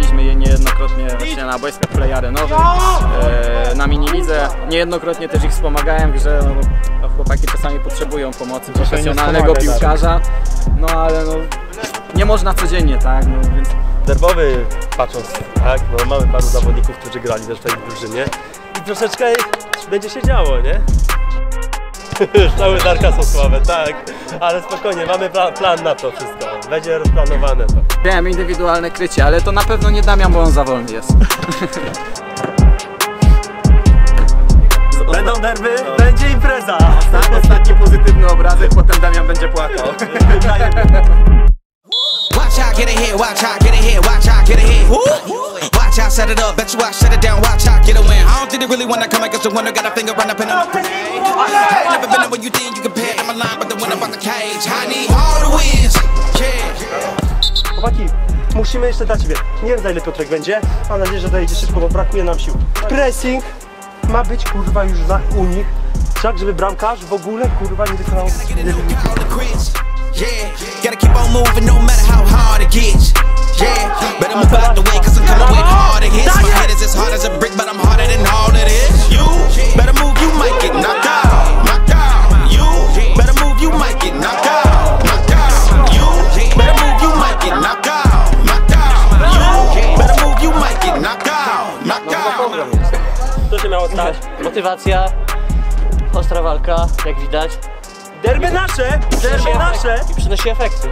graliśmy je niejednokrotnie właśnie na boiskach play arenowym, e, na minilidze. Niejednokrotnie też ich wspomagałem grze, no no, chłopaki czasami potrzebują pomocy profesjonalnego wspomagaj, piłkarza. No ale no, nie można codziennie, tak? No, więc derbowy patrząc, tak, no mamy paru zawodników, którzy grali też w tej drużynie i troszeczkę będzie się działo, nie? Ształy Darka są słabe, tak, ale spokojnie, mamy pla- plan na to wszystko, będzie rozplanowane to. Wiem, indywidualne krycie, ale to na pewno nie Damian, bo on za wolny jest. Będą derby, będzie impreza! Tak, ostatni pozytywny obrazek, potem Damian będzie płakał. Watch out, get ahead, watch out, get ahead, watch out, get. Watch out, set it up, bet you I shut it down, watch out, get a win. I don't think they really wanna come against the winner, got a finger run up in the I ain't never been there when you think you compare. I'm a line, but the winner about the cage. I need all the wins, yeah. Chłopaki, musimy jeszcze dać wie. Nie wiem za ile Piotrek będzie. Mam nadzieję, że dojedzie szybko, bo brakuje nam sił. Pressing ma być kurwa już za, u nich. Tak, żeby bramkarz w ogóle kurwa nie wykonał. On the yeah. Gotta keep on moving miało stać? Motywacja, ostra walka, jak widać. Derby nasze! Derby nasze! I przynosi efekty.